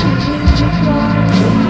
She's in the.